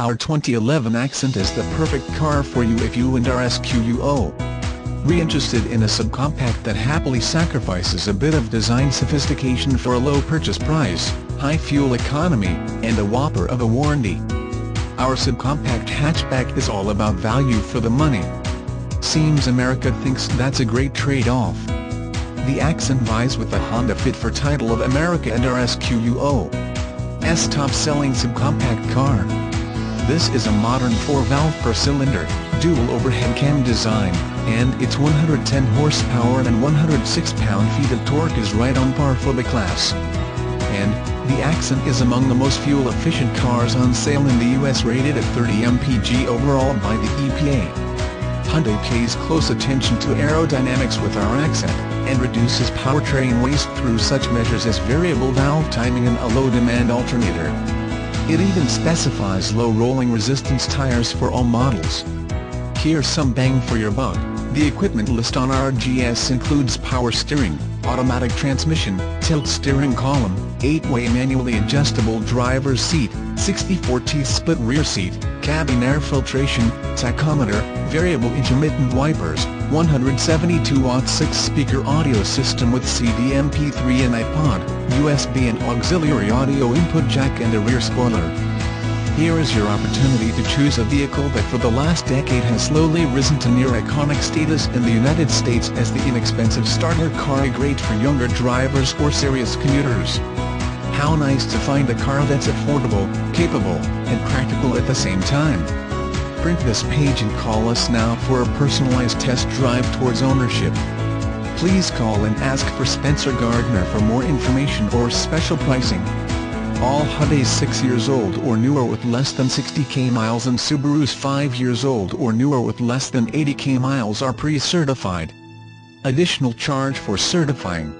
Our 2011 Accent is the perfect car for you if you and are SQUO. Re-interested in a subcompact that happily sacrifices a bit of design sophistication for a low purchase price, high fuel economy, and a whopper of a warranty. Our subcompact hatchback is all about value for the money. Seems America thinks that's a great trade-off. The Accent vies with the Honda Fit for title of America and RSQUO's top-selling subcompact car. This is a modern 4-valve per-cylinder, dual overhead cam design, and its 110 horsepower and 106 pound-feet of torque is right on par for the class. And, the Accent is among the most fuel-efficient cars on sale in the US rated at 30 mpg overall by the EPA. Hyundai pays close attention to aerodynamics with our Accent, and reduces powertrain waste through such measures as variable valve timing and a low-demand alternator. It even specifies low rolling resistance tires for all models. Here's some bang for your buck. The equipment list on RGS includes power steering, automatic transmission, tilt steering column, 8-way manually adjustable driver's seat, 64T split rear seat, cabin air filtration, tachometer, variable intermittent wipers, 172-watt 6-speaker audio system with CD MP3 and iPod, USB and auxiliary audio input jack and a rear spoiler. Here is your opportunity to choose a vehicle that for the last decade has slowly risen to near iconic status in the United States as the inexpensive starter car great for younger drivers or serious commuters. How nice to find a car that's affordable, capable, and practical at the same time. Print this page and call us now for a personalized test drive towards ownership. Please call and ask for Spencer Gardner for more information or special pricing. All Hyundais 6 years old or newer with less than 60k miles and Subarus 5 years old or newer with less than 80k miles are pre-certified. Additional charge for certifying